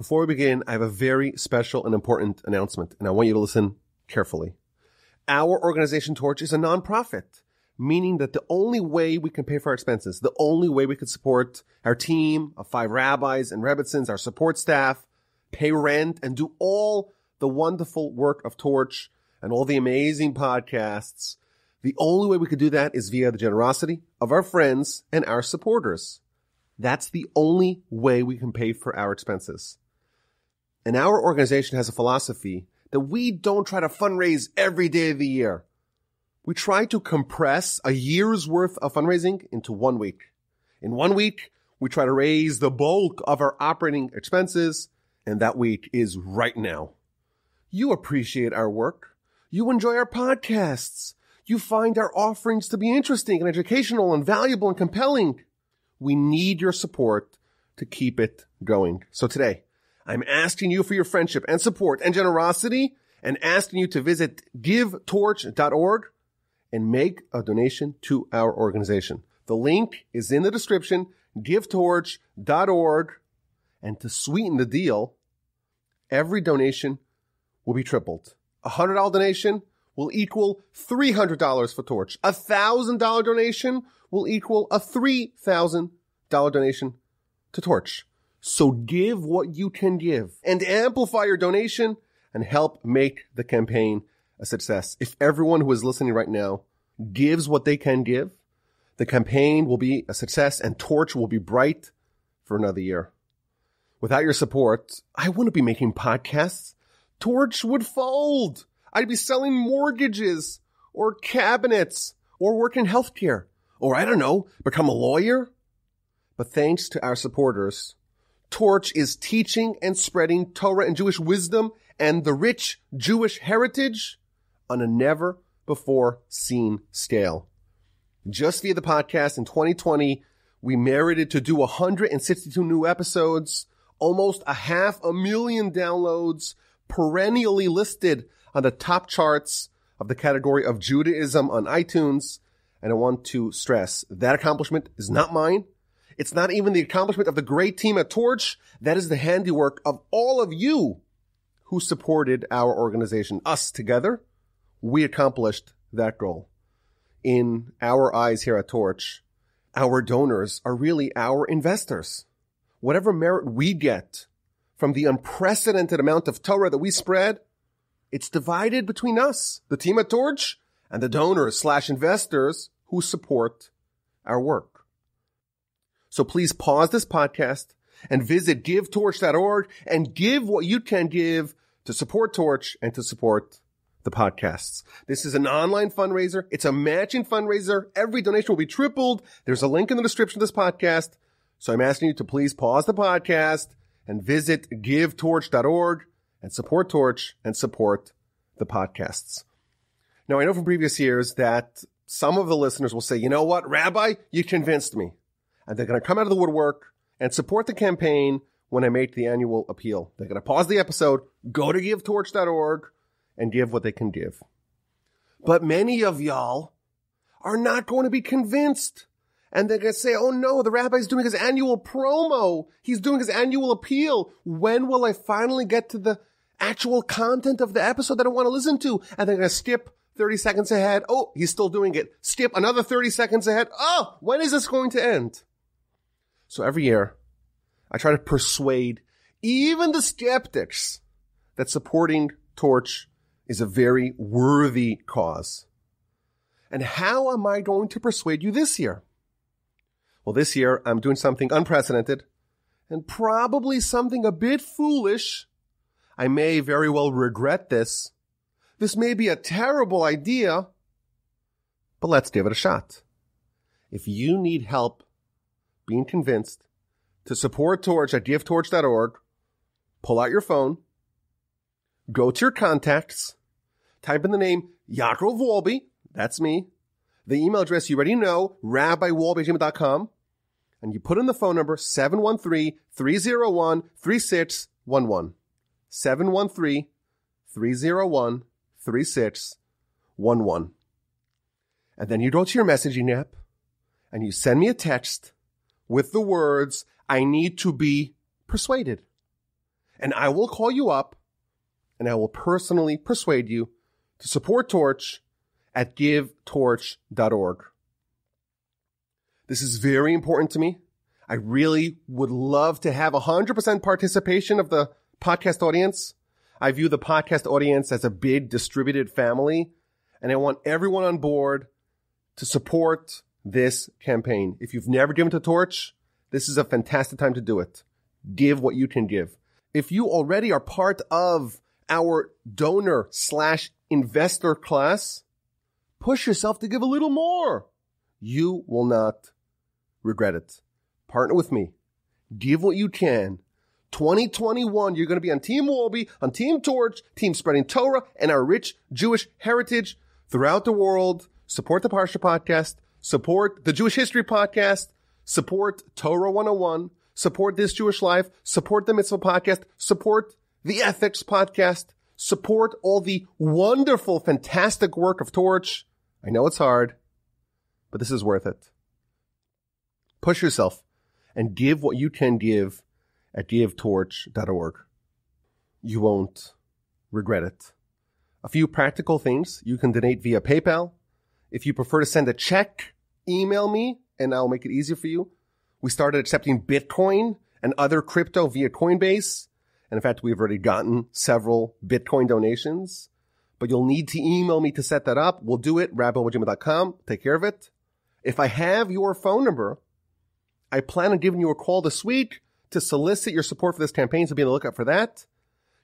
Before we begin, I have a very special and important announcement, and I want you to listen carefully. Our organization Torch is a nonprofit, meaning that the only way we can pay for our expenses, the only way we can support our team of five rabbis and rebbitzins, our support staff, pay rent, and do all the wonderful work of Torch and all the amazing podcasts. The only way we could do that is via the generosity of our friends and our supporters. That's the only way we can pay for our expenses. And our organization has a philosophy that we don't try to fundraise every day of the year. We try to compress a year's worth of fundraising into one week. In one week, we try to raise the bulk of our operating expenses, and that week is right now. You appreciate our work. You enjoy our podcasts. You find our offerings to be interesting and educational and valuable and compelling. We need your support to keep it going. So today, I'm asking you for your friendship and support and generosity and asking you to visit givetorch.org and make a donation to our organization. The link is in the description, givetorch.org. And to sweeten the deal, every donation will be tripled. A hundred dollar donation will equal $300 for Torch. A thousand dollar donation will equal a $3,000 donation to Torch. So give what you can give and amplify your donation and help make the campaign a success. If everyone who is listening right now gives what they can give, the campaign will be a success and Torch will be bright for another year. Without your support, I wouldn't be making podcasts. Torch would fold. I'd be selling mortgages or cabinets or work in healthcare or I don't know, become a lawyer. But thanks to our supporters, Torch is teaching and spreading Torah and Jewish wisdom and the rich Jewish heritage on a never before seen scale. Just via the podcast in 2020, we merited to do 162 new episodes, almost a half a million downloads, perennially listed on the top charts of the category of Judaism on iTunes. And I want to stress that accomplishment is not mine. It's not even the accomplishment of the great team at Torch. That is the handiwork of all of you who supported our organization. Us together, we accomplished that goal. In our eyes here at Torch, our donors are really our investors. Whatever merit we get from the unprecedented amount of Torah that we spread, it's divided between us, the team at Torch, and the donors slash investors who support our work. So please pause this podcast and visit givetorch.org and give what you can give to support Torch and to support the podcasts. This is an online fundraiser. It's a matching fundraiser. Every donation will be tripled. There's a link in the description of this podcast. So I'm asking you to please pause the podcast and visit givetorch.org and support Torch and support the podcasts. Now I know from previous years that some of the listeners will say, you know what, Rabbi, you convinced me and they're going to come out of the woodwork and support the campaign when I make the annual appeal. They're going to pause the episode, go to givetorch.org and give what they can give. But many of y'all are not going to be convinced. And they're going to say, oh no, the rabbi's doing his annual promo. He's doing his annual appeal. When will I finally get to the actual content of the episode that I want to listen to? And they're going to skip 30 seconds ahead. Oh, he's still doing it. Skip another 30 seconds ahead. Oh, when is this going to end? So every year, I try to persuade even the skeptics that supporting Torch is a very worthy cause. And how am I going to persuade you this year? Well, this year I'm doing something unprecedented and probably something a bit foolish. I may very well regret this. This may be a terrible idea, but let's give it a shot. If you need help being convinced to support Torch at givetorch.org, pull out your phone, go to your contacts, type in the name Yaakov Wolbe, that's me, the email address you already know, rabbiwolbe.com, and you put in the phone number 713-301-3611. 713-301-3611. And then you go to your messaging app and you send me a text with the words, I need to be persuaded. and I will call you up and I will personally persuade you to support Torch at givetorch.org. This is very important to me. I really would love to have 100% participation of the podcast audience. I view the podcast audience as a big distributed family, and I want everyone on board to support this campaign. If you've never given to Torch, this is a fantastic time to do it. Give what you can give. If you already are part of our donor slash investor class, push yourself to give a little more. You will not regret it. Partner with me. Give what you can. 2021, you're going to be on Team Wolbe, on Team Torch, Team Spreading Torah, and our rich Jewish heritage throughout the world. Support the Parsha podcast. Support the Jewish History podcast. Support Torah 101. Support This Jewish Life. Support the Mitzvah podcast. Support the Ethics podcast. Support all the wonderful, fantastic work of Torch. I know it's hard, but this is worth it. Push yourself and give what you can give at givetorch.org. You won't regret it. A few practical things. You can donate via PayPal. If you prefer to send a check, email me and I'll make it easier for you. We started accepting Bitcoin and other crypto via Coinbase. And in fact, we've already gotten several Bitcoin donations, but you'll need to email me to set that up. We'll do it, rabbiwojima.com. Take care of it. If I have your phone number, I plan on giving you a call this week to solicit your support for this campaign. So be on the lookout for that.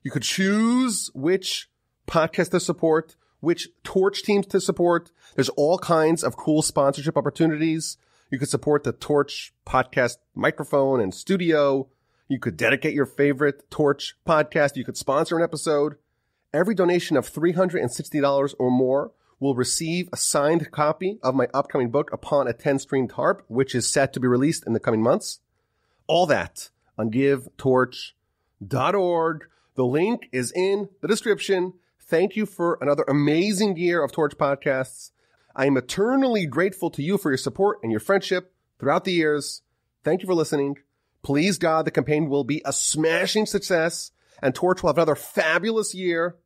You could choose which podcast to support, which torch teams to support. There's all kinds of cool sponsorship opportunities. You could support the Torch podcast microphone and studio. You could dedicate your favorite Torch podcast. You could sponsor an episode. Every donation of $360 or more will receive a signed copy of my upcoming book upon a 10 streamed Tarp, which is set to be released in the coming months. All that on givetorch.org. The link is in the description. Thank you for another amazing year of Torch podcasts. I am eternally grateful to you for your support and your friendship throughout the years. Thank you for listening. Please God, the campaign will be a smashing success and Torch will have another fabulous year.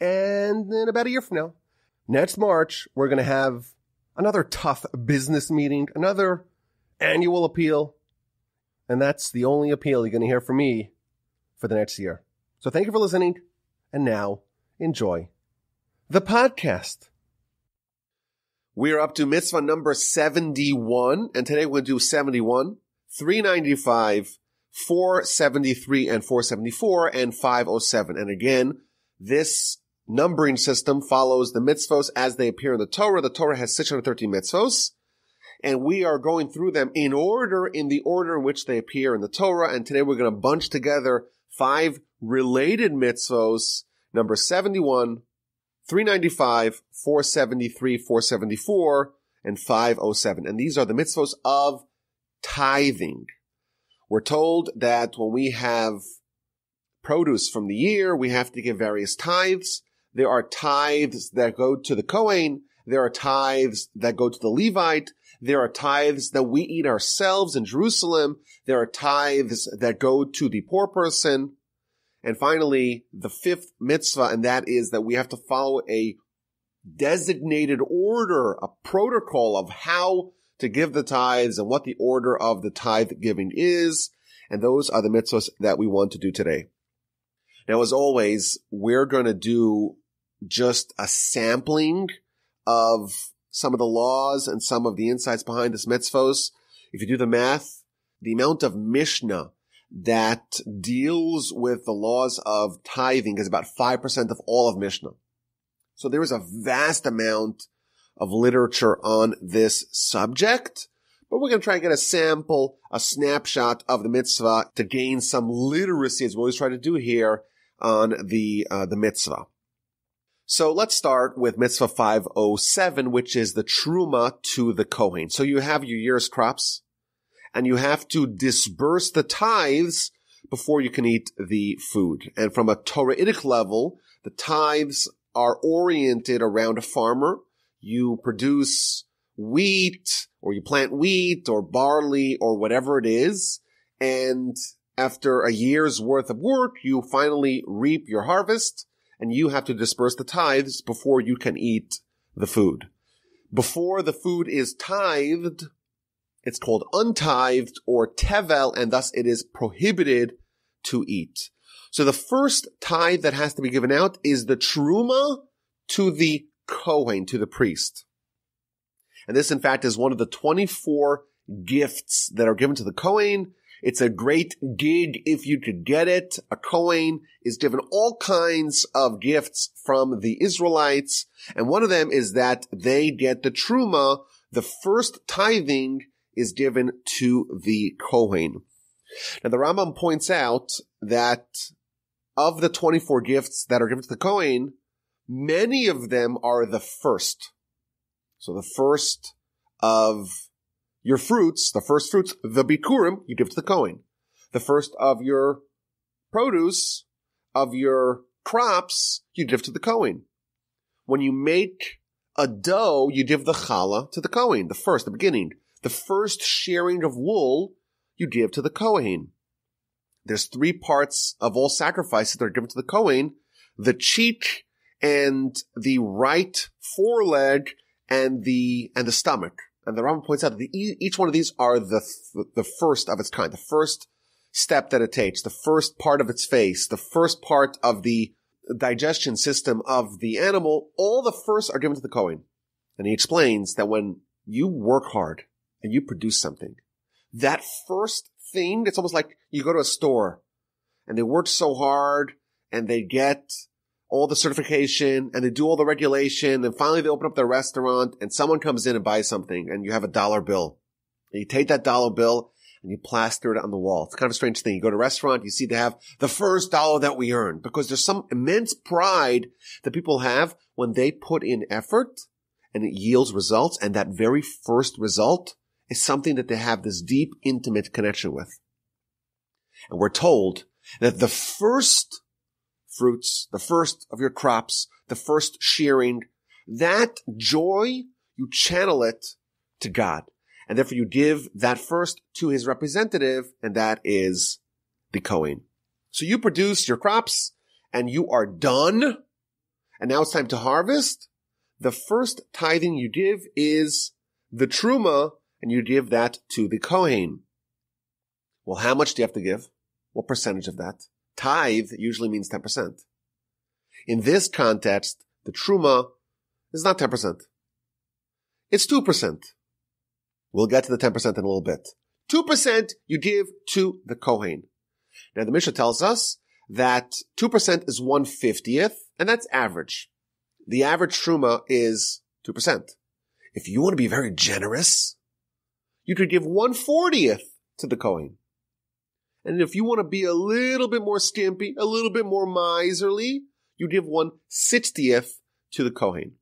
And then about a year from now, next March, we're going to have another tough business meeting, another annual appeal. And that's the only appeal you're going to hear from me for the next year. So thank you for listening. And now enjoy the podcast. We are up to mitzvah number 71, and today we're going to do 71, 395, 473, and 474, and 507. And again, this numbering system follows the mitzvos as they appear in the Torah. The Torah has 613 mitzvos, and we are going through them in order, in the order in which they appear in the Torah. And today we're going to bunch together five related mitzvos, number 71, 395, 473, 474, and 507. And these are the mitzvos of tithing. We're told that when we have produce from the year, we have to give various tithes. There are tithes that go to the Kohen. There are tithes that go to the Levite. There are tithes that we eat ourselves in Jerusalem. There are tithes that go to the poor person. And finally, the fifth mitzvah, and that is that we have to follow a designated order, a protocol of how to give the tithes and what the order of the tithe giving is. And those are the mitzvahs that we want to do today. Now, as always, we're going to do just a sampling of some of the laws and some of the insights behind this mitzvahs. If you do the math, the amount of Mishnah that deals with the laws of tithing is about 5% of all of Mishnah. So there is a vast amount of literature on this subject, but we're going to try and get a sample, a snapshot of the mitzvah to gain some literacy as we always try to do here on the, uh, the mitzvah. So let's start with mitzvah 507, which is the truma to the Kohen. So you have your year's crops and you have to disburse the tithes before you can eat the food. And from a Torahitic level, the tithes are oriented around a farmer. You produce wheat or you plant wheat or barley or whatever it is. And after a year's worth of work, you finally reap your harvest and you have to disperse the tithes before you can eat the food. Before the food is tithed, it's called untithed or tevel, and thus it is prohibited to eat. So the first tithe that has to be given out is the truma to the Kohen, to the priest. And this, in fact, is one of the 24 gifts that are given to the Kohen. It's a great gig if you could get it. A Kohen is given all kinds of gifts from the Israelites. And one of them is that they get the Truma. The first tithing is given to the Kohen. Now the Rambam points out that of the 24 gifts that are given to the Kohen, many of them are the first. So the first of your fruits, the first fruits, the bikurim, you give to the Kohen. The first of your produce, of your crops, you give to the Kohen. When you make a dough, you give the challah to the Kohen, the first, the beginning. The first sharing of wool, you give to the Kohen. There's three parts of all sacrifices that are given to the Kohen. The cheek and the right foreleg and the, and the stomach. And the Rambam points out that the, each one of these are the, the first of its kind, the first step that it takes, the first part of its face, the first part of the digestion system of the animal. All the first are given to the Kohen. And he explains that when you work hard and you produce something, that first thing, it's almost like you go to a store and they work so hard and they get all the certification and they do all the regulation and finally they open up their restaurant and someone comes in and buys something and you have a dollar bill. And you take that dollar bill and you plaster it on the wall. It's kind of a strange thing. You go to a restaurant, you see they have the first dollar that we earned because there's some immense pride that people have when they put in effort and it yields results. And that very first result is something that they have this deep, intimate connection with. And we're told that the first fruits, the first of your crops, the first shearing, that joy, you channel it to God. And therefore you give that first to his representative, and that is the Kohen. So you produce your crops and you are done. And now it's time to harvest. The first tithing you give is the truma and you give that to the Kohen. Well, how much do you have to give? What percentage of that? Tithe usually means 10%. In this context, the truma is not 10%. It's 2%. We'll get to the 10% in a little bit. 2% you give to the Kohen. Now the Mishnah tells us that 2% is 150th, and that's average. The average truma is 2%. If you want to be very generous, you could give 140th to the Kohen. And if you want to be a little bit more skimpy, a little bit more miserly, you give one sixtieth to the Kohen.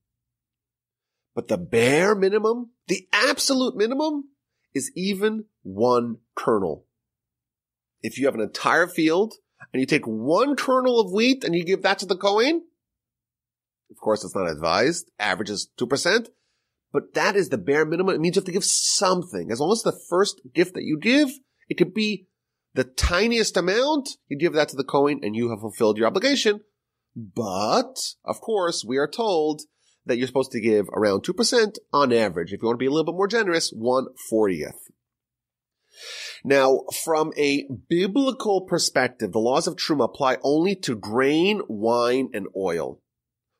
But the bare minimum, the absolute minimum, is even one kernel. If you have an entire field and you take one kernel of wheat and you give that to the Kohen, of course it's not advised, average is 2%, but that is the bare minimum. It means you have to give something. As long as the first gift that you give, it could be the tiniest amount, you give that to the Kohen and you have fulfilled your obligation. But, of course, we are told that you're supposed to give around 2% on average. If you want to be a little bit more generous, 140th. Now, from a biblical perspective, the laws of Truma apply only to grain, wine, and oil.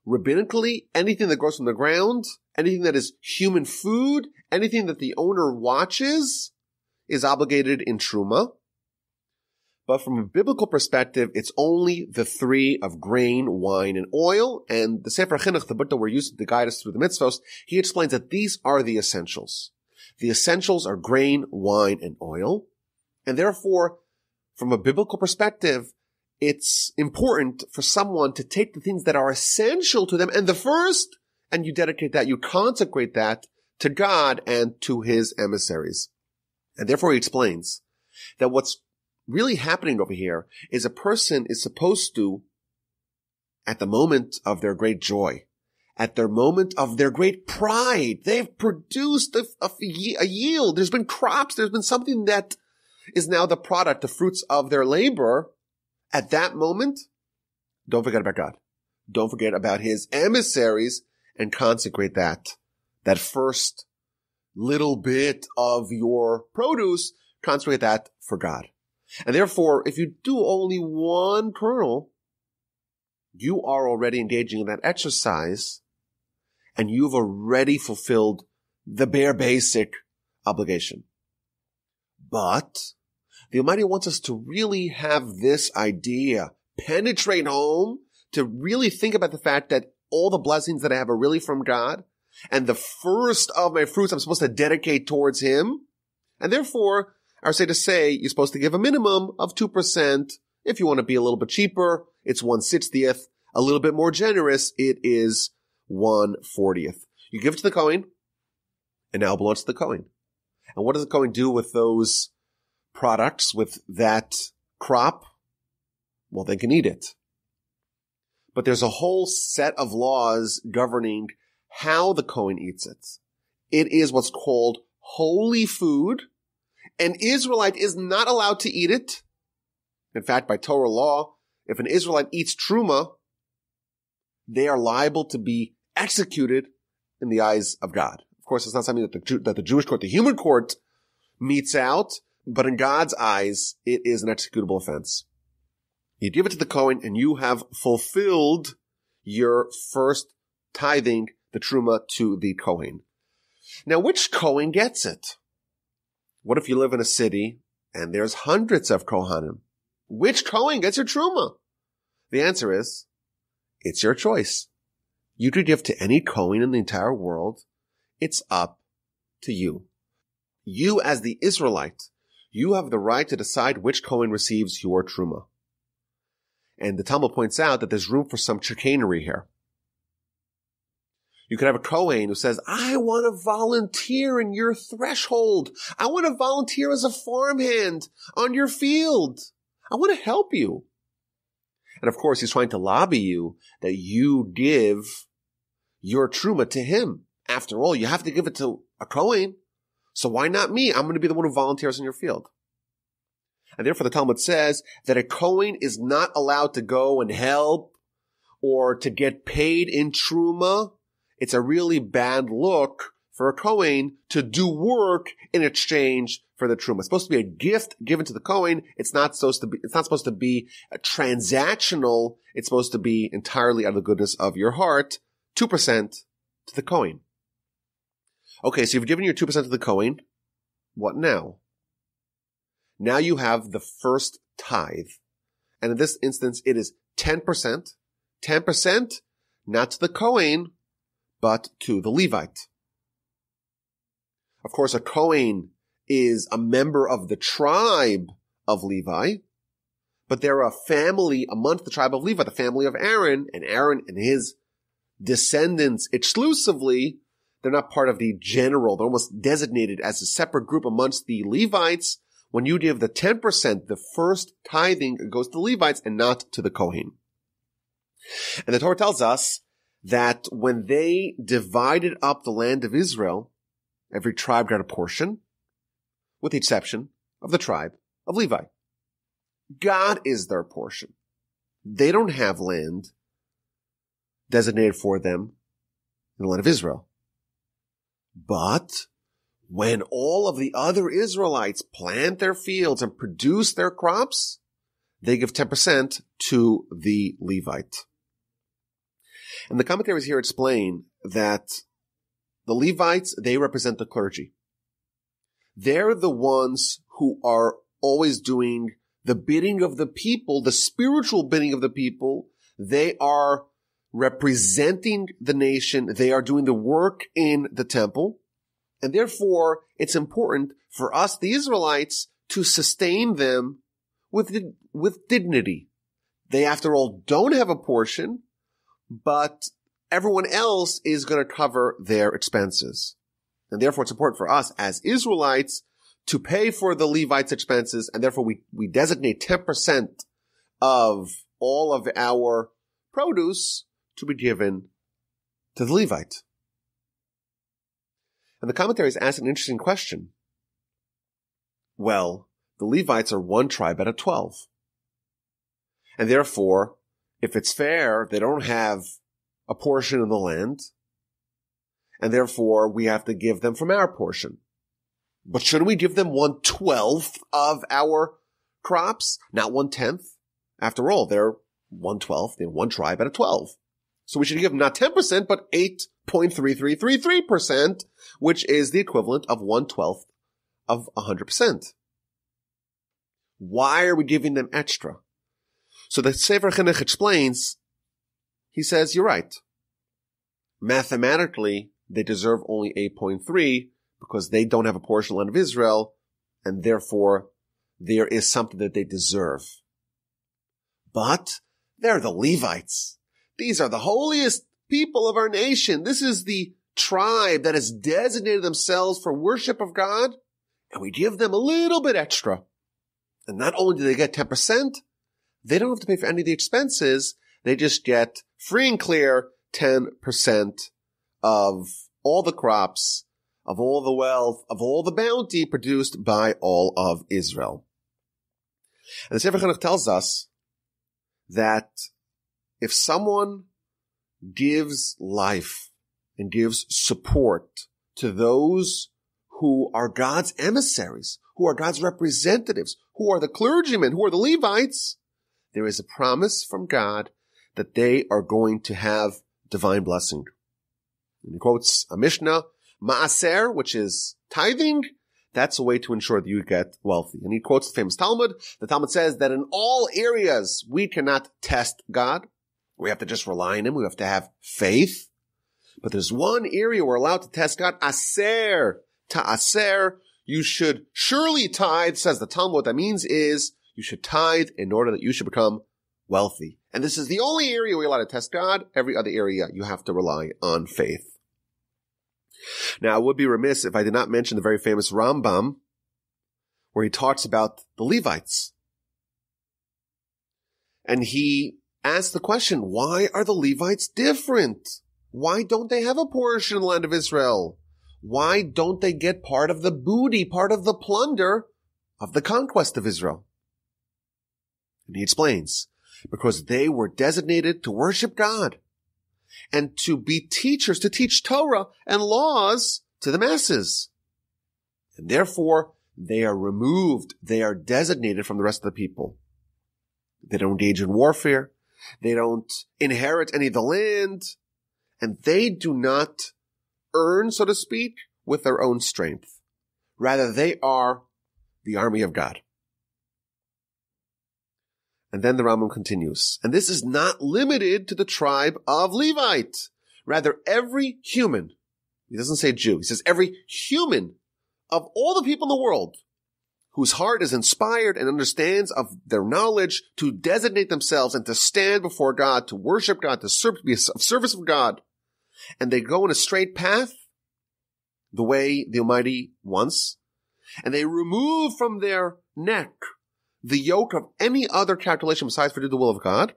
Rabbinically, anything that grows from the ground, anything that is human food, anything that the owner watches is obligated in Truma. But from a biblical perspective, it's only the three of grain, wine, and oil. And the Sefer Chinuch, the that we're using to guide us through the mitzvos, he explains that these are the essentials. The essentials are grain, wine, and oil. And therefore, from a biblical perspective, it's important for someone to take the things that are essential to them and the first, and you dedicate that, you consecrate that to God and to his emissaries. And therefore he explains that what's really happening over here is a person is supposed to, at the moment of their great joy, at their moment of their great pride, they've produced a, a, a yield. There's been crops. There's been something that is now the product, the fruits of their labor, at that moment, don't forget about God. Don't forget about his emissaries and consecrate that, that first little bit of your produce, consecrate that for God. And therefore, if you do only one kernel, you are already engaging in that exercise and you've already fulfilled the bare basic obligation. But the Almighty wants us to really have this idea penetrate home, to really think about the fact that all the blessings that I have are really from God. And the first of my fruits I'm supposed to dedicate towards Him. And therefore, I say to say you're supposed to give a minimum of 2%. If you want to be a little bit cheaper, it's 160th. A little bit more generous, it is 140th. You give it to the Kohen, and now it belongs to the Kohen. And what does the Kohen do with those products, with that crop? Well, they can eat it. But there's a whole set of laws governing how the Kohen eats it. It is what's called holy food. An Israelite is not allowed to eat it. In fact, by Torah law, if an Israelite eats truma, they are liable to be executed in the eyes of God. Of course, it's not something that the, that the Jewish court, the human court, metes out, but in God's eyes, it is an executable offense. You give it to the Kohen and you have fulfilled your first tithing, the truma to the Kohen. Now, which Kohen gets it? What if you live in a city and there's hundreds of Kohanim? Which Kohen gets your truma? The answer is, it's your choice. You could give to any Kohen in the entire world. It's up to you. You as the Israelite, you have the right to decide which Kohen receives your truma. And the Talmud points out that there's room for some chicanery here. You could have a Kohen who says, I want to volunteer in your threshold. I want to volunteer as a farmhand on your field. I want to help you. And of course, he's trying to lobby you that you give your truma to him. After all, you have to give it to a Kohen. So why not me? I'm going to be the one who volunteers in your field. And therefore the Talmud says that a Kohen is not allowed to go and help or to get paid in truma. It's a really bad look for a Kohen to do work in exchange for the truma. It's supposed to be a gift given to the Kohen. It's not supposed to be, it's not supposed to be transactional. It's supposed to be entirely out of the goodness of your heart. 2% to the Kohen. Okay, so you've given your 2% to the Kohen. What now? Now you have the first tithe. And in this instance, it is 10%. 10% not to the Kohen, but to the Levite. Of course, a Kohen is a member of the tribe of Levi, but they're a family amongst the tribe of Levi, the family of Aaron, and Aaron and his descendants exclusively. They're not part of the general. They're almost designated as a separate group amongst the Levites, when you give the 10%, the first tithing goes to the Levites and not to the Kohen. And the Torah tells us that when they divided up the land of Israel, every tribe got a portion, with the exception of the tribe of Levi. God is their portion. They don't have land designated for them in the land of Israel. But when all of the other Israelites plant their fields and produce their crops, they give 10% to the Levite. And the commentaries here explain that the Levites, they represent the clergy. They're the ones who are always doing the bidding of the people, the spiritual bidding of the people. They are representing the nation. They are doing the work in the temple. And therefore, it's important for us, the Israelites, to sustain them with, with dignity. They, after all, don't have a portion, but everyone else is going to cover their expenses. And therefore, it's important for us as Israelites to pay for the Levites' expenses, and therefore we, we designate 10% of all of our produce to be given to the Levite. And the commentaries ask an interesting question. Well, the Levites are one tribe out of 12. And therefore, if it's fair, they don't have a portion of the land, and therefore we have to give them from our portion. But shouldn't we give them one twelfth of our crops, not one tenth? After all, they're one twelfth, they're one tribe out of twelve. So we should give not 10%, but 8.3333%, which is the equivalent of one twelfth of 100%. Why are we giving them extra? So the Sefer Chinuch explains, he says, you're right. Mathematically, they deserve only 8.3 because they don't have a portion land of Israel, and therefore there is something that they deserve. But they're the Levites. These are the holiest people of our nation. This is the tribe that has designated themselves for worship of God, and we give them a little bit extra. And not only do they get 10%, they don't have to pay for any of the expenses. They just get free and clear 10% of all the crops, of all the wealth, of all the bounty produced by all of Israel. And the Sefer Chinuch tells us that if someone gives life and gives support to those who are God's emissaries, who are God's representatives, who are the clergymen, who are the Levites, there is a promise from God that they are going to have divine blessing. And he quotes a Mishnah, Maaser, which is tithing, that's a way to ensure that you get wealthy. And he quotes the famous Talmud. The Talmud says that in all areas we cannot test God. We have to just rely on him. We have to have faith. But there's one area we're allowed to test God. Aser. Ta'aser. You should surely tithe, says the Talmud. What that means is you should tithe in order that you should become wealthy. And this is the only area we're allowed to test God. Every other area you have to rely on faith. Now, I would be remiss if I did not mention the very famous Rambam, where he talks about the Levites. And he asks the question, why are the Levites different? Why don't they have a portion in the land of Israel? Why don't they get part of the booty, part of the plunder of the conquest of Israel? And he explains, because they were designated to worship God and to be teachers, to teach Torah and laws to the masses. And therefore, they are removed, they are designated from the rest of the people. They don't engage in warfare, they don't inherit any of the land, and they do not earn, so to speak, with their own strength. Rather, they are the army of God. And then the Rambam continues, and this is not limited to the tribe of Levite. Rather, every human, he doesn't say Jew, he says every human of all the people in the world whose heart is inspired and understands of their knowledge to designate themselves and to stand before God, to worship God, to serve, be of service of God, and they go in a straight path, the way the Almighty wants, and they remove from their neck the yoke of any other calculation besides for do the will of God,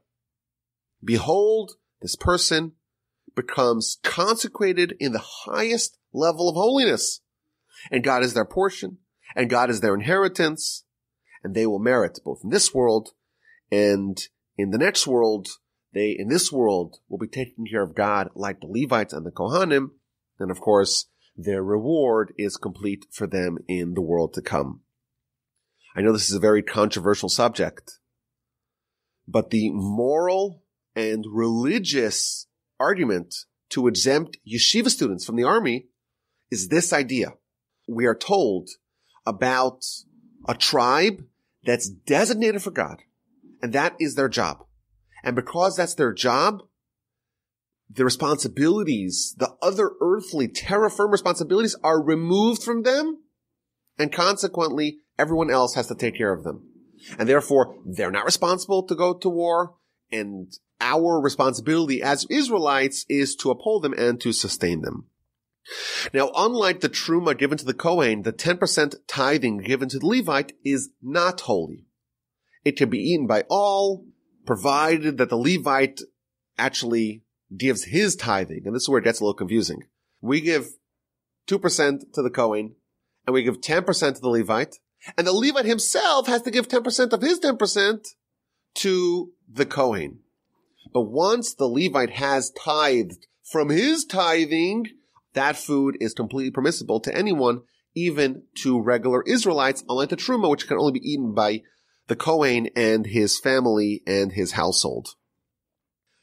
behold, this person becomes consecrated in the highest level of holiness. And God is their portion, and God is their inheritance, and they will merit both in this world and in the next world. They, in this world, will be taking care of God like the Levites and the Kohanim, and of course, their reward is complete for them in the world to come. I know this is a very controversial subject, but the moral and religious argument to exempt yeshiva students from the army is this idea. We are told about a tribe that's designated for God, and that is their job. And because that's their job, the responsibilities, the other earthly terra firma responsibilities are removed from them, and consequently, Everyone else has to take care of them. And therefore, they're not responsible to go to war. And our responsibility as Israelites is to uphold them and to sustain them. Now, unlike the truma given to the Kohen, the 10% tithing given to the Levite is not holy. It can be eaten by all, provided that the Levite actually gives his tithing. And this is where it gets a little confusing. We give 2% to the Kohen, and we give 10% to the Levite, And the Levite himself has to give 10% of his 10% to the Kohen. But once the Levite has tithed from his tithing, that food is completely permissible to anyone, even to regular Israelites, unlike the Truma, which can only be eaten by the Kohen and his family and his household.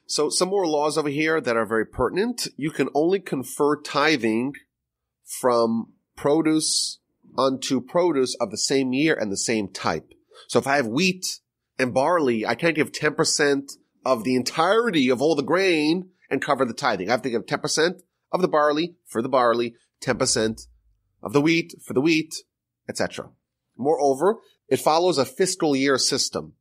So some more laws over here that are very pertinent. You can only confer tithing from produce unto produce of the same year and the same type. So if I have wheat and barley, I can't give 10% of the entirety of all the grain and cover the tithing. I have to give 10% of the barley for the barley, 10% of the wheat for the wheat, etc. Moreover, it follows a fiscal year system.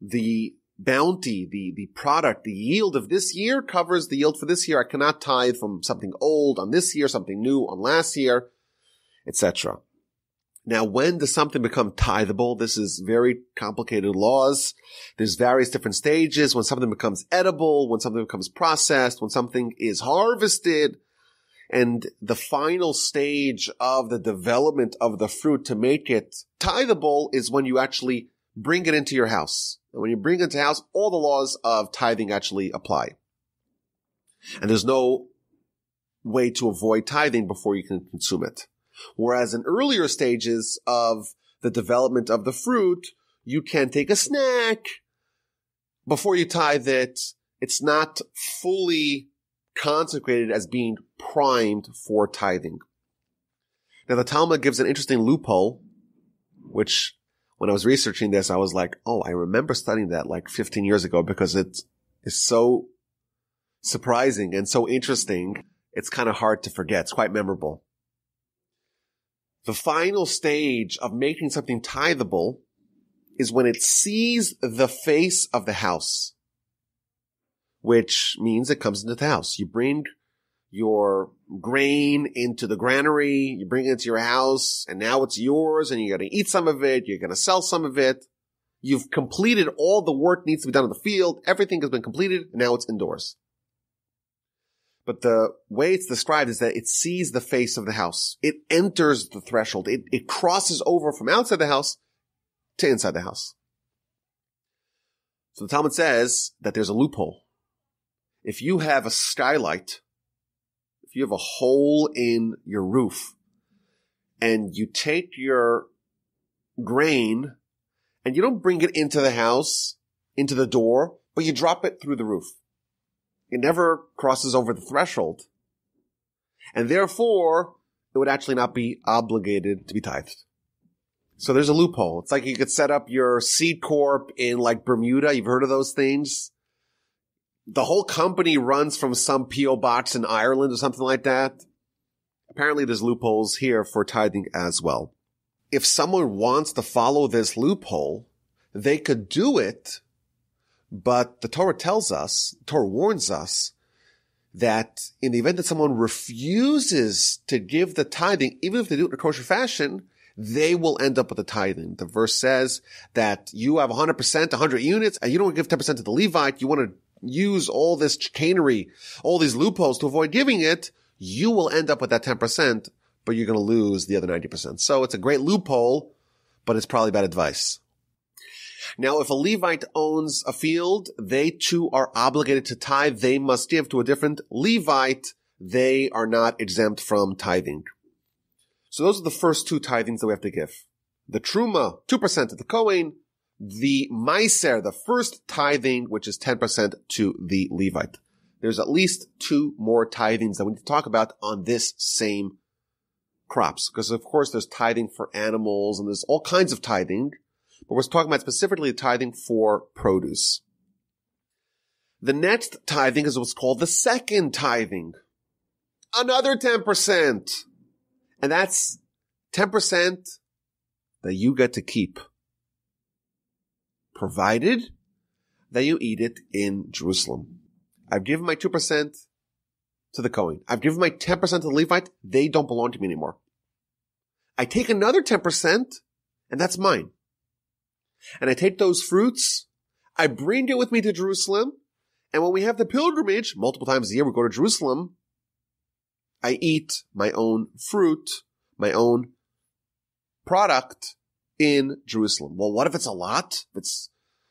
The bounty, the, the product, the yield of this year covers the yield for this year. I cannot tithe from something old on this year, something new on last year, etc. Now, when does something become tithable? This is very complicated laws. There's various different stages when something becomes edible, when something becomes processed, when something is harvested. And the final stage of the development of the fruit to make it tithable is when you actually bring it into your house. And when you bring it into house, all the laws of tithing actually apply. And there's no way to avoid tithing before you can consume it. Whereas in earlier stages of the development of the fruit, you can take a snack before you tithe it. It's not fully consecrated as being primed for tithing. Now the Talmud gives an interesting loophole, which when I was researching this, I was like, oh, I remember studying that like 15 years ago because it is so surprising and so interesting. It's kind of hard to forget. It's quite memorable. The final stage of making something tithable is when it sees the face of the house, which means it comes into the house. You bring your grain into the granary, you bring it into your house, and now it's yours, and you're going to eat some of it, you're going to sell some of it. You've completed all the work needs to be done in the field, everything has been completed, and now it's indoors. But the way it's described is that it sees the face of the house. It enters the threshold. It, it crosses over from outside the house to inside the house. So the Talmud says that there's a loophole. If you have a skylight, if you have a hole in your roof, and you take your grain and you don't bring it into the house, into the door, but you drop it through the roof. It never crosses over the threshold. And therefore, it would actually not be obligated to be tithed. So there's a loophole. It's like you could set up your C corp in like Bermuda. You've heard of those things? The whole company runs from some PO box in Ireland or something like that. Apparently there's loopholes here for tithing as well. If someone wants to follow this loophole, they could do it but the Torah tells us, Torah warns us that in the event that someone refuses to give the tithing, even if they do it in a kosher fashion, they will end up with the tithing. The verse says that you have 100%, 100 units, and you don't give 10% to the Levite. You want to use all this chicanery, all these loopholes to avoid giving it. You will end up with that 10%, but you're going to lose the other 90%. So it's a great loophole, but it's probably bad advice. Now, if a Levite owns a field, they too are obligated to tithe. They must give to a different Levite. They are not exempt from tithing. So those are the first two tithings that we have to give. The Truma, 2% to the Kohen. The Maaser, the first tithing, which is 10% to the Levite. There's at least two more tithings that we need to talk about on this same crops. Because of course there's tithing for animals and there's all kinds of tithing but we're talking about specifically tithing for produce. The next tithing is what's called the second tithing. Another 10%. And that's 10% that you get to keep. Provided that you eat it in Jerusalem. I've given my 2% to the Kohen. I've given my 10% to the Levite. They don't belong to me anymore. I take another 10% and that's mine and I take those fruits, I bring it with me to Jerusalem, and when we have the pilgrimage, multiple times a year we go to Jerusalem, I eat my own fruit, my own product in Jerusalem. Well, what if it's a lot? It's,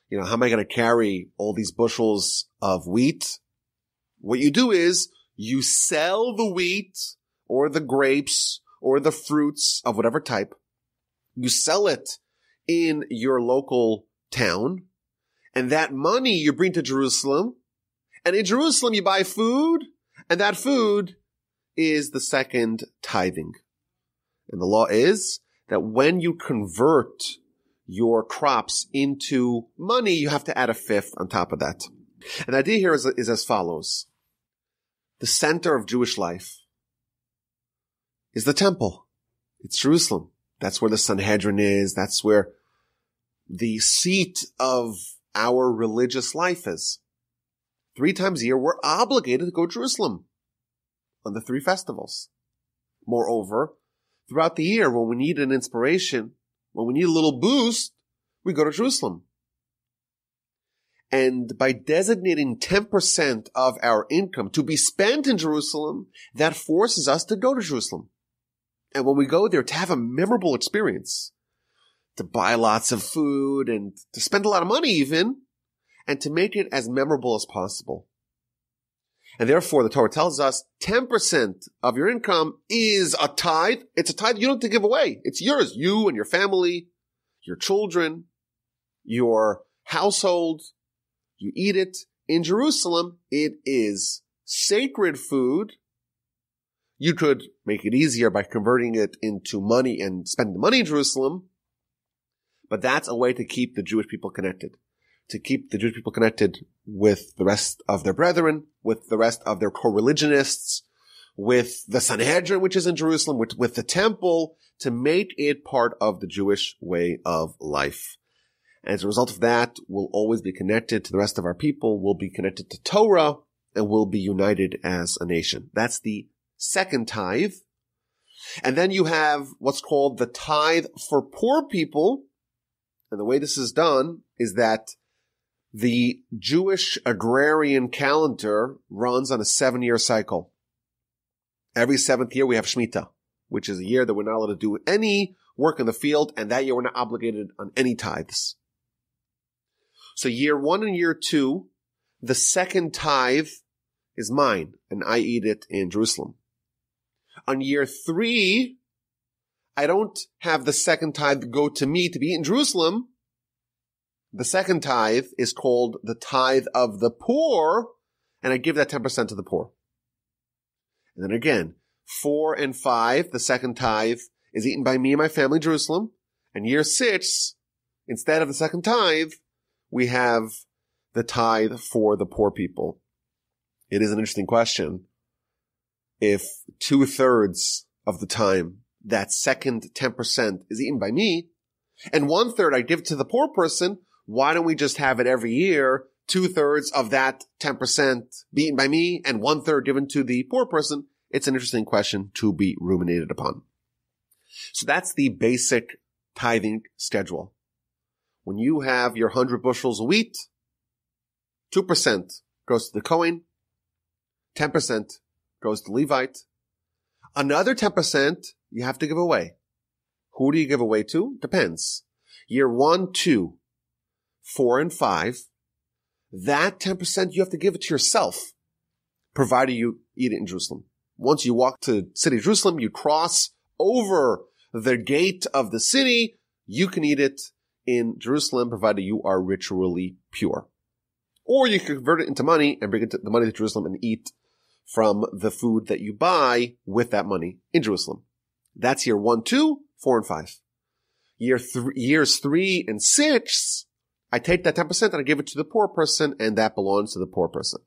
you know, how am I going to carry all these bushels of wheat? What you do is you sell the wheat or the grapes or the fruits of whatever type. You sell it in your local town and that money you bring to Jerusalem. And in Jerusalem you buy food and that food is the second tithing. And the law is that when you convert your crops into money, you have to add a fifth on top of that. And the idea here is, is as follows. The center of Jewish life is the temple. It's Jerusalem. That's where the Sanhedrin is. That's where the seat of our religious life is. Three times a year, we're obligated to go to Jerusalem on the three festivals. Moreover, throughout the year, when we need an inspiration, when we need a little boost, we go to Jerusalem. And by designating 10% of our income to be spent in Jerusalem, that forces us to go to Jerusalem. And when we go there, to have a memorable experience, to buy lots of food and to spend a lot of money even, and to make it as memorable as possible. And therefore, the Torah tells us 10% of your income is a tithe. It's a tithe you don't have to give away. It's yours. You and your family, your children, your household. You eat it. In Jerusalem, it is sacred food. You could make it easier by converting it into money and spending the money in Jerusalem. But that's a way to keep the Jewish people connected to keep the Jewish people connected with the rest of their brethren, with the rest of their co-religionists, with the Sanhedrin, which is in Jerusalem, with, with the temple, to make it part of the Jewish way of life. As a result of that, we'll always be connected to the rest of our people, we'll be connected to Torah, and we'll be united as a nation. That's the second tithe. And then you have what's called the tithe for poor people. And the way this is done is that the Jewish agrarian calendar runs on a seven year cycle. Every seventh year we have Shemitah, which is a year that we're not allowed to do any work in the field, and that year we're not obligated on any tithes. So year one and year two, the second tithe is mine, and I eat it in Jerusalem. On year three, I don't have the second tithe go to me to be in Jerusalem. The second tithe is called the tithe of the poor, and I give that 10% to the poor. And then again, four and five, the second tithe is eaten by me and my family in Jerusalem. And year six, instead of the second tithe, we have the tithe for the poor people. It is an interesting question. If two thirds of the time that second 10% is eaten by me, and one third I give to the poor person, why don't we just have it every year? Two thirds of that 10% beaten by me and one third given to the poor person. It's an interesting question to be ruminated upon. So that's the basic tithing schedule. When you have your hundred bushels of wheat, 2% goes to the Kohen, 10% goes to Levite. Another 10% you have to give away. Who do you give away to? Depends. Year one, two, four, and five, that 10% you have to give it to yourself, provided you eat it in Jerusalem. Once you walk to city Jerusalem, you cross over the gate of the city, you can eat it in Jerusalem, provided you are ritually pure. Or you can convert it into money and bring it to the money to Jerusalem and eat from the food that you buy with that money in Jerusalem. That's year one, two, four, and five. Year years three and six, I take that 10% and I give it to the poor person and that belongs to the poor person.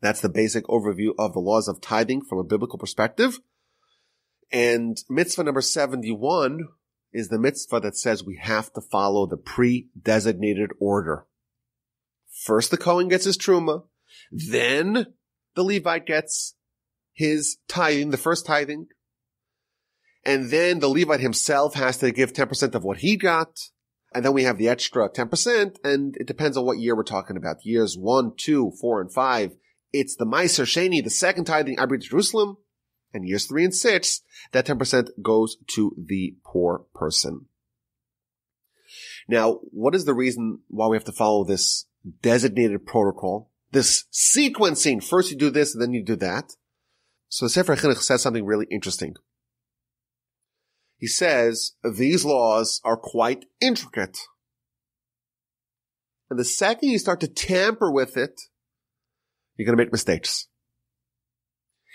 That's the basic overview of the laws of tithing from a biblical perspective. And mitzvah number 71 is the mitzvah that says we have to follow the pre-designated order. First the Kohen gets his truma, then the Levite gets his tithing, the first tithing, and then the Levite himself has to give 10% of what he got, and then we have the extra 10%, and it depends on what year we're talking about. Years one, two, four, and five. It's the Maaser Sheni, the second tithing I bring to Jerusalem. And years three and six, that 10% goes to the poor person. Now, what is the reason why we have to follow this designated protocol? This sequencing. First you do this then you do that. So the Sefer Chinuch says something really interesting. He says these laws are quite intricate. And the second you start to tamper with it, you're going to make mistakes.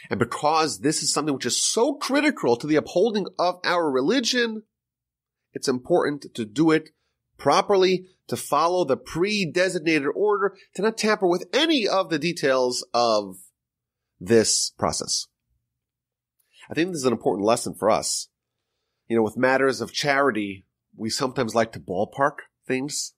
And because this is something which is so critical to the upholding of our religion, it's important to do it properly, to follow the pre-designated order, to not tamper with any of the details of this process. I think this is an important lesson for us. You know, with matters of charity, we sometimes like to ballpark things.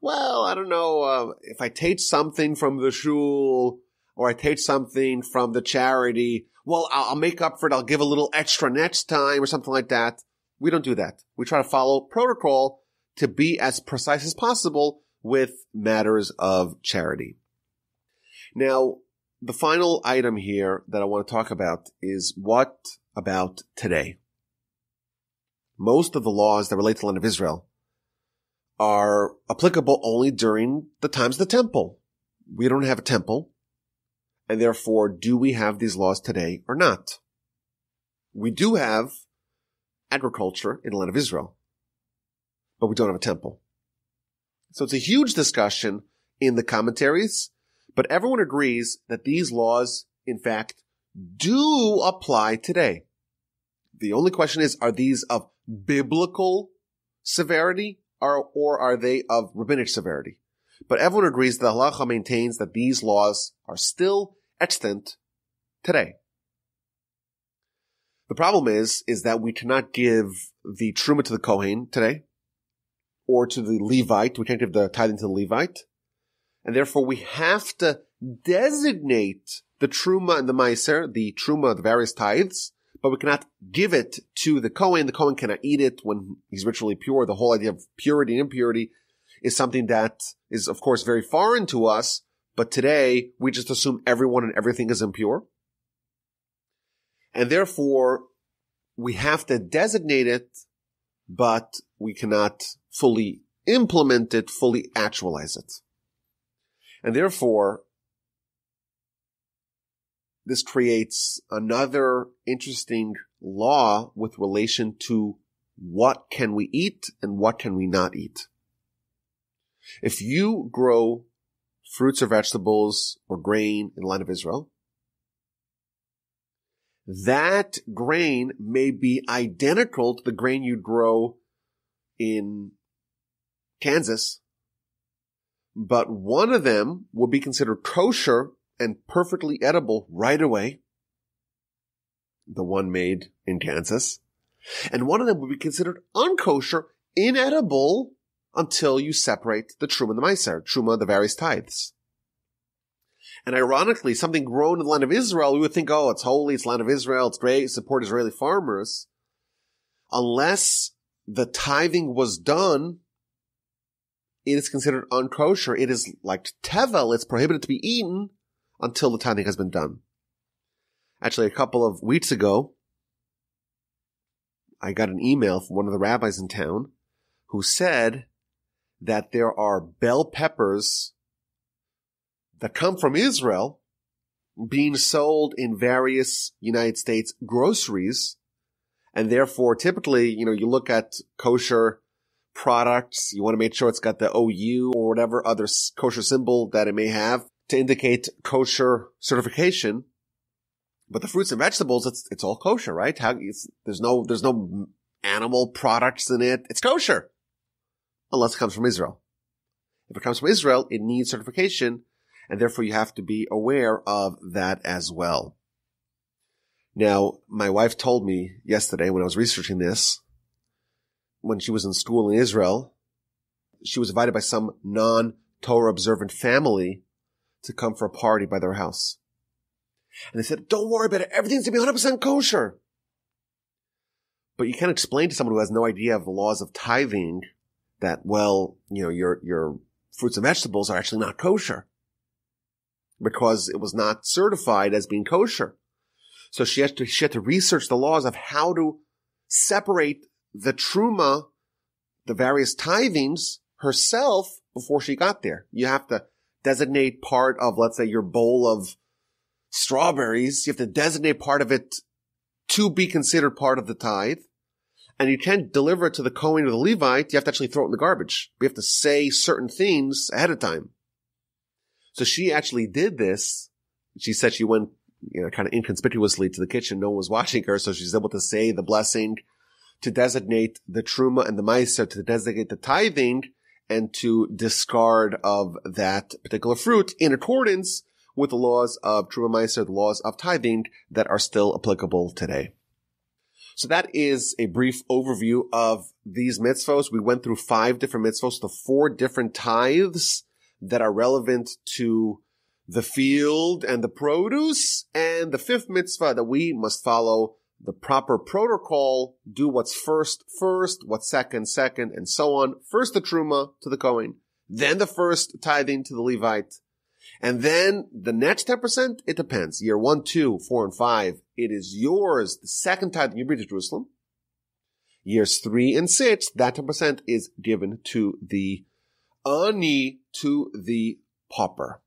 Well, I don't know, uh, if I take something from the shul, or I take something from the charity, well, I'll, I'll make up for it, I'll give a little extra next time, or something like that. We don't do that. We try to follow protocol to be as precise as possible with matters of charity. Now, the final item here that I want to talk about is what about today? Most of the laws that relate to the land of Israel are applicable only during the times of the temple. We don't have a temple. And therefore, do we have these laws today or not? We do have agriculture in the land of Israel, but we don't have a temple. So it's a huge discussion in the commentaries but everyone agrees that these laws, in fact, do apply today. The only question is, are these of biblical severity or, or are they of rabbinic severity? But everyone agrees that halacha maintains that these laws are still extant today. The problem is, is that we cannot give the truma to the Kohen today, or to the Levite. We can't give the tithing to the Levite and therefore we have to designate the truma and the maaser, the truma, the various tithes, but we cannot give it to the Kohen. The Kohen cannot eat it when he's ritually pure. The whole idea of purity and impurity is something that is, of course, very foreign to us. But today we just assume everyone and everything is impure. And therefore we have to designate it, but we cannot fully implement it, fully actualize it. And therefore, this creates another interesting law with relation to what can we eat and what can we not eat. If you grow fruits or vegetables or grain in the land of Israel, that grain may be identical to the grain you'd grow in Kansas but one of them will be considered kosher and perfectly edible right away. The one made in Kansas. And one of them will be considered unkosher, inedible, until you separate the truma and the maaser, truma, the various tithes. And ironically, something grown in the land of Israel, we would think, oh, it's holy, it's land of Israel, it's great, support Israeli farmers. Unless the tithing was done it is considered unkosher. It is like tevel. It's prohibited to be eaten until the tithing has been done. Actually, a couple of weeks ago, I got an email from one of the rabbis in town who said that there are bell peppers that come from Israel being sold in various United States groceries. And therefore, typically, you know, you look at kosher products. You want to make sure it's got the OU or whatever other kosher symbol that it may have to indicate kosher certification. But the fruits and vegetables, it's, it's all kosher, right? How, there's no, there's no animal products in it. It's kosher. Unless it comes from Israel. If it comes from Israel, it needs certification and therefore you have to be aware of that as well. Now, my wife told me yesterday when I was researching this when she was in school in Israel, she was invited by some non-Torah observant family to come for a party by their house. And they said, don't worry about it. Everything's going to be 100% kosher. But you can't explain to someone who has no idea of the laws of tithing that, well, you know, your, your fruits and vegetables are actually not kosher because it was not certified as being kosher. So she had to, she had to research the laws of how to separate the truma, the various tithings herself before she got there. You have to designate part of, let's say, your bowl of strawberries. You have to designate part of it to be considered part of the tithe. And you can't deliver it to the Kohen or the Levite. You have to actually throw it in the garbage. You have to say certain things ahead of time. So she actually did this. She said she went, you know, kind of inconspicuously to the kitchen. No one was watching her. So she's able to say the blessing to designate the truma and the maaser to designate the tithing and to discard of that particular fruit in accordance with the laws of Truma Maaser, the laws of tithing that are still applicable today. So that is a brief overview of these mitzvos. We went through five different mitzvos, the four different tithes that are relevant to the field and the produce, and the fifth mitzvah that we must follow the proper protocol, do what's first, first, what's second, second, and so on. First the truma to the Kohen, then the first tithing to the Levite, and then the next 10%, it depends. Year one, two, four, and five, it is yours. The second tithing you bring to Jerusalem. Years three and six, that 10% is given to the ani, to the pauper.